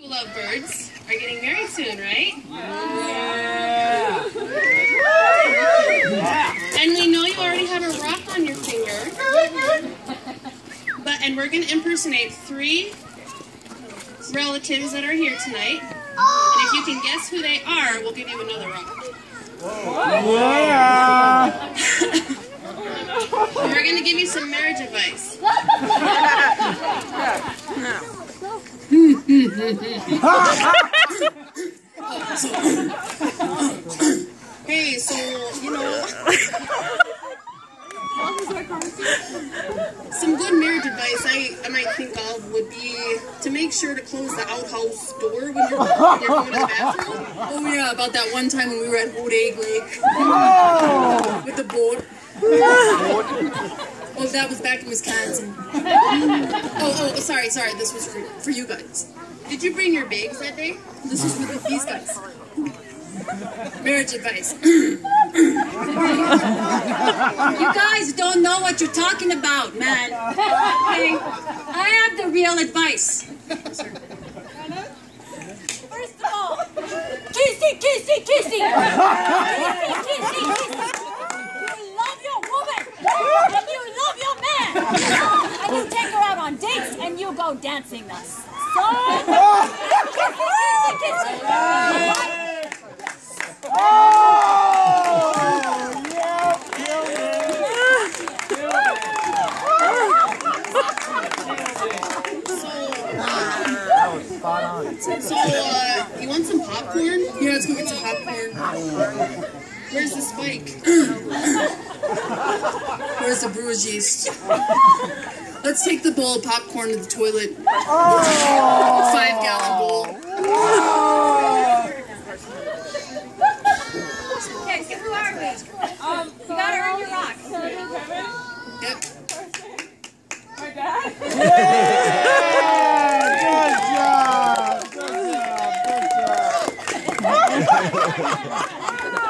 Lovebirds are getting married soon, right? Yeah. And we know you already have a rock on your finger. But and we're gonna impersonate three relatives that are here tonight. And if you can guess who they are, we'll give you another rock. Yeah. We're gonna give you some marriage advice. Hey, so you know, some good marriage advice I, I might think of would be to make sure to close the outhouse door when you're, when you're going to the bathroom. Oh yeah, about that one time when we were at Old Egg Lake with the boat. Oh, that was back in Wisconsin. Oh, oh, sorry, sorry. This was for, for you guys. Did you bring your bags that day? This is for these guys. Marriage advice. You guys don't know what you're talking about, man. Okay? I have the real advice. First of all, kissy, kissy, kissy. Kissy, kissy, kissy. You love your woman and you love your man. And you take her out on dates and you go dancing kissy. So, uh, you want some popcorn? Yeah, let's go get some popcorn. Where's the spike? Where's the brewer's yeast? Let's take the bowl of popcorn to the toilet. Five gallon bowl. Okay, so who are we? Um, you gotta earn your rock. Yep. Good job. Good job. Good job.